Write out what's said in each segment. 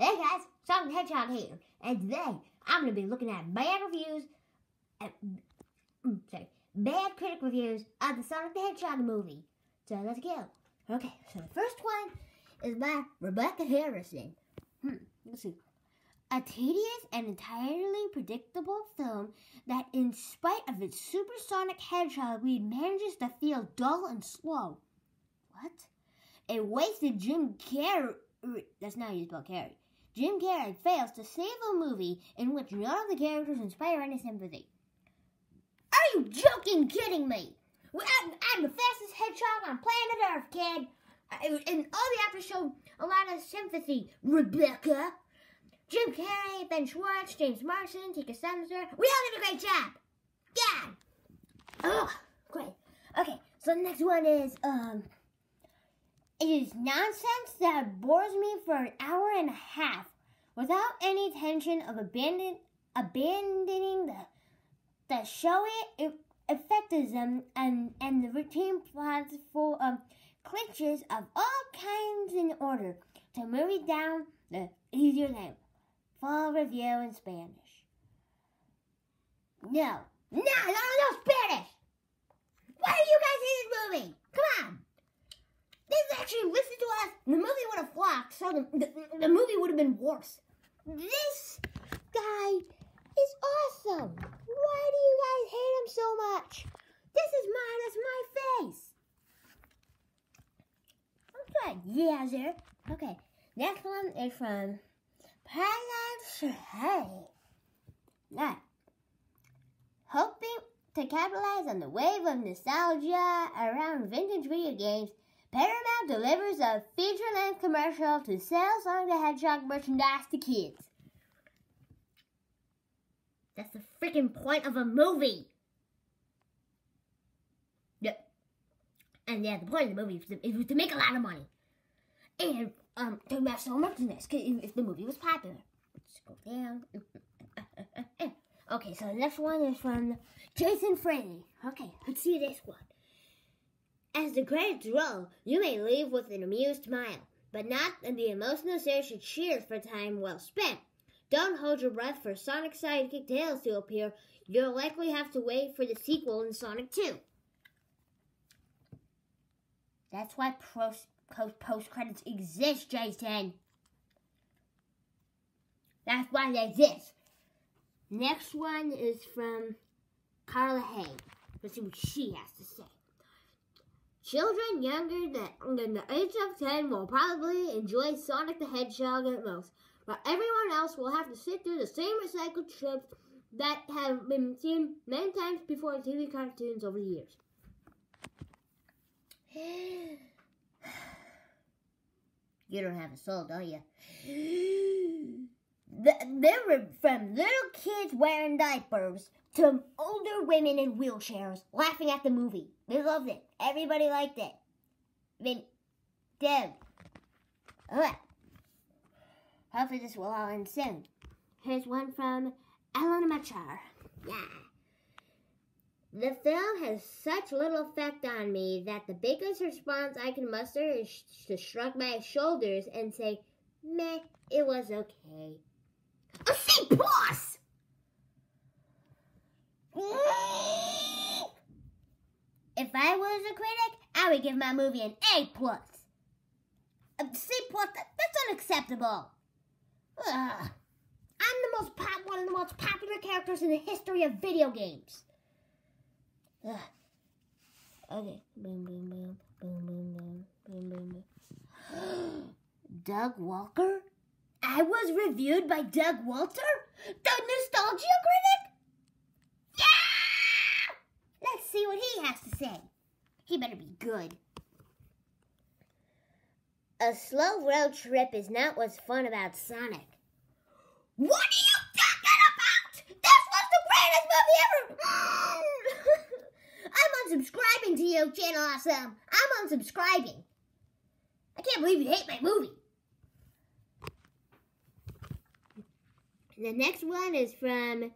Hey guys, Sonic Hedgehog here, and today I'm going to be looking at bad reviews, mm, sorry, bad critic reviews of the Sonic the Hedgehog movie. So let's go. Okay, so the first one is by Rebecca Harrison. Hmm, let's see. A tedious and entirely predictable film that, in spite of its supersonic hedgehog lead, manages to feel dull and slow. What? A wasted Jim Carrey. That's not how you spell Carrey. Jim Carrey fails to save a movie in which none of the characters inspire any sympathy. Are you joking, kidding me? I'm, I'm the fastest hedgehog on planet Earth, kid. And all the actors show a lot of sympathy, Rebecca. Jim Carrey, Ben Schwartz, James Marsden, Tika Sumpter. We all did a great job. Yeah. Oh, great. Okay, so the next one is, um, it is nonsense that bores me for an hour and a half without any intention of abandon, abandoning the, the showy effectism um, and, and the routine plots full of of all kinds in order to move it down the easier name. Full review in Spanish. No. No, no, no Spanish! Why do you guys hate this movie? Come on! This actually listen to us. The movie would the, the, movie would have been worse. This guy is awesome. Why do you guys hate him so much? This is mine. That's my face. Okay, yeah, sir. Okay, next one is from Parallax Hey. Now, hoping to capitalize on the wave of nostalgia around vintage video games, Paramount delivers a feature-length commercial to sell Sonic the Hedgehog merchandise to kids. That's the freaking point of a movie. Yep. And yeah, the point of the movie is to, make a lot of money. And um, to about sell merchandise if the movie was popular. Let's go down. okay, so the next one is from Jason Fraley. Okay, let's see this one. As the credits roll, you may leave with an amused smile, but not the emotional surge of cheers for time well spent. Don't hold your breath for Sonic sidekick Tails to appear. You'll likely have to wait for the sequel in Sonic 2. That's why post credits exist, Jason. That's why they exist. Next one is from Carla Hay. Let's see what she has to say. Children younger than the age of 10 will probably enjoy Sonic the Hedgehog at most, but everyone else will have to sit through the same recycled strips that have been seen many times before in TV cartoons over the years. You don't have a soul, don't you? There were from little kids wearing diapers to older women in wheelchairs laughing at the movie. They loved it. Everybody liked it. I mean, Deb. Alright. Hopefully this will all end soon. Here's one from Ellen Machar. Yeah. The film has such little effect on me that the biggest response I can muster is to shrug my shoulders and say, meh, it was okay. A C plus! If I was a critic, I would give my movie an A plus. A C plus, that, that's unacceptable. Ugh. I'm the most pop, one of the most popular characters in the history of video games. Ugh. Okay. Boom, boom, boom. Boom, boom, boom. Boom, boom, boom. Doug Walker? I was reviewed by Doug Walker? The Nostalgia Critic? Let's see what he has to say. He better be good. A slow road trip is not what's fun about Sonic. What are you talking about? This was the greatest movie ever! I'm unsubscribing to you, Channel Awesome. I'm unsubscribing. I can't believe you hate my movie. The next one is from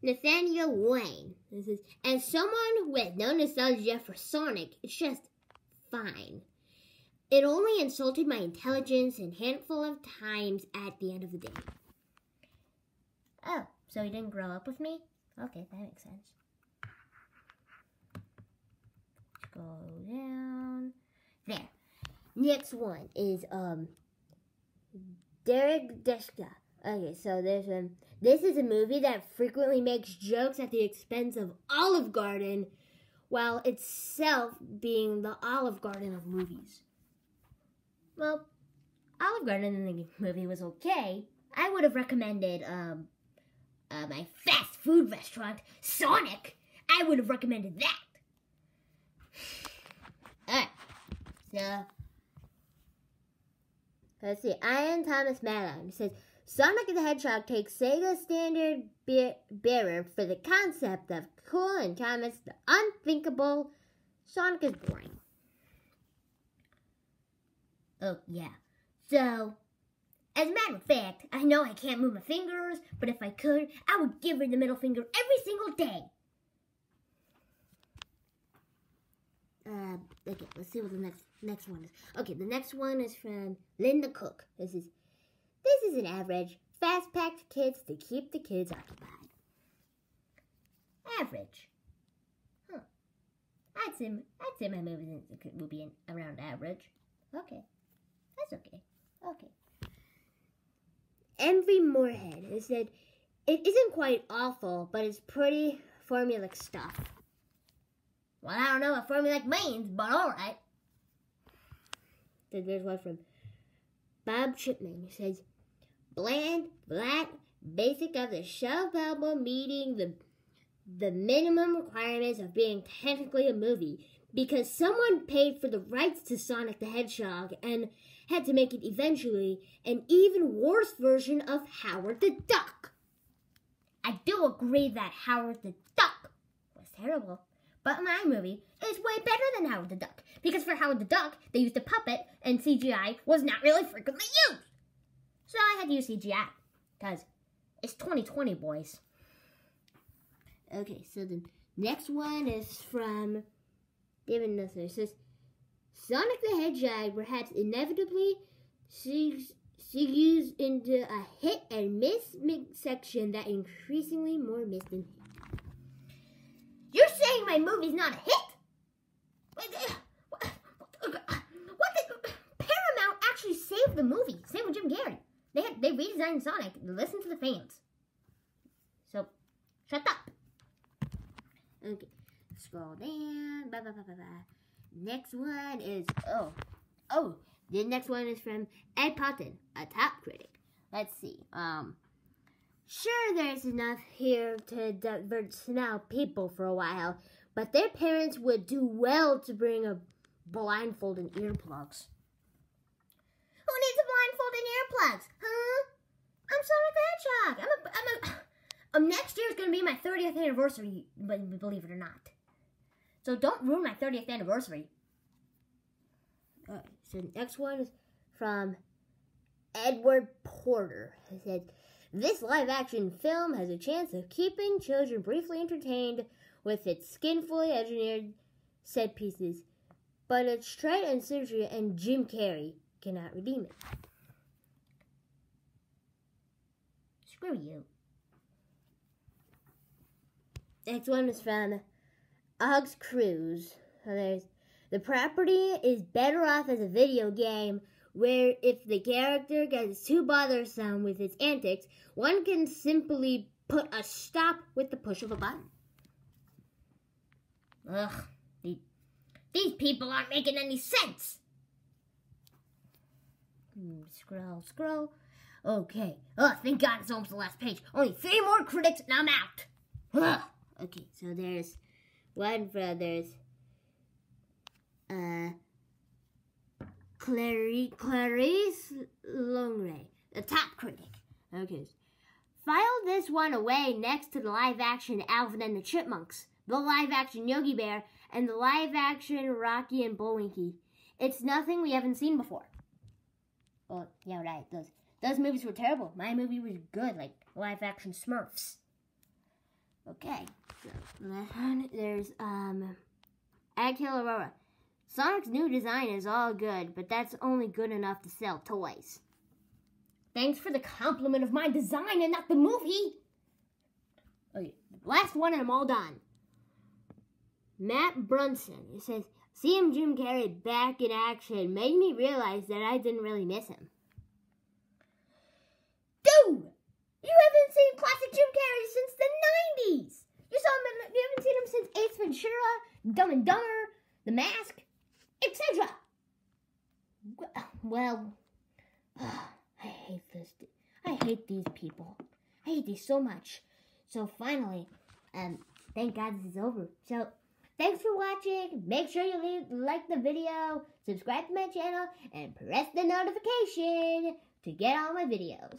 Nathaniel Wayne. This is as someone with no nostalgia for Sonic, it's just fine. It only insulted my intelligence a handful of times at the end of the day. Oh, so you didn't grow up with me? Okay, that makes sense. Go down. There. Next one is um Derek Deska. Okay, so there's um this is a movie that frequently makes jokes at the expense of Olive Garden, while itself being the Olive Garden of movies. Well, Olive Garden in the movie was okay. I would have recommended um uh, my fast food restaurant, Sonic. I would have recommended that. Alright, so let's see. Ian Thomas Malone says Sonic the Hedgehog takes Sega standard bearer for the concept of cool and Thomas the unthinkable. Sonic is boring. Oh, yeah. So, as a matter of fact, I know I can't move my fingers, but if I could, I would give her the middle finger every single day. Uh, okay, let's see what the next next one is. Okay, the next one is from Linda Cook. This is is an average, fast-packed kids to keep the kids occupied. Average. Huh. I'd say I'd say my movie would be around average. Okay. That's okay. Okay. M.V. Moorhead has said, It isn't quite awful, but it's pretty formulaic stuff. Well, I don't know what formulaic means, but alright. Then there's one from Bob Chipman who says, Bland, flat, basic of the shelf album meeting the the minimum requirements of being technically a movie because someone paid for the rights to Sonic the Hedgehog and had to make it eventually an even worse version of Howard the Duck. I do agree that Howard the Duck was terrible, but my movie is way better than Howard the Duck because for Howard the Duck, they used a puppet and CGI was not really frequently used. So I had to use CGI because it's 2020, boys. Okay, so the next one is from David Nussler. It says, Sonic the Hedgehog perhaps inevitably segues into a hit and miss section that increasingly more miss than hit. You're saying my movie's not a hit? Uh, what, uh, the, uh, Paramount actually saved the movie. Same with Jim Carrey. They had they redesigned Sonic. Listen to the fans. So, shut up. Okay, scroll down. Blah blah blah blah blah. Next one is, oh, oh, the next one is from Ed Potton, a top critic. Let's see. Um, sure, there's enough here to divert now people for a while, but their parents would do well to bring a blindfold and earplugs. Who needs a blindfold and earplugs? I'm Sonic the Hedgehog. I'm a, I'm a, um, next year is going to be my 30th anniversary, believe it or not. So don't ruin my 30th anniversary. Alright, so the next one is from Edward Porter. He said, This live action film has a chance of keeping children briefly entertained with its skinfully engineered set pieces, but its strident symmetry and Jim Carrey cannot redeem it. Screw you. Next one is from Uggs Cruise. There's the property is better off as a video game where if the character gets too bothersome with its antics, one can simply put a stop with the push of a button. Ugh, these, these people aren't making any sense. Hmm, scroll, scroll. Okay. Oh, thank God it's almost the last page. Only three more critics and I'm out. Ugh. Okay, so there's one Brothers, uh, Clary, Clarice Longray, the top critic. Okay. File this one away next to the live action Alvin and the Chipmunks, the live action Yogi Bear, and the live action Rocky and Bullwinkle. It's nothing we haven't seen before. Oh, yeah, right. Those those movies were terrible. My movie was good, like live action Smurfs. Okay, so there's um, Akhil Arora. Sonic's new design is all good, but that's only good enough to sell toys. Thanks for the compliment of my design and not the movie. Okay, last one and I'm all done. Matt Brunson. He says, seeing Jim Carrey back in action made me realize that I didn't really miss him. You haven't seen classic Jim Carrey since the 90s! You saw him, in, you haven't seen him since Ace Ventura, Dumb and Dumber, The Mask, etc. Well, I hate this. I hate these people. I hate these so much. So finally, um, thank God this is over. So thanks for watching. Make sure you leave, like the video, subscribe to my channel, and press the notification to get all my videos.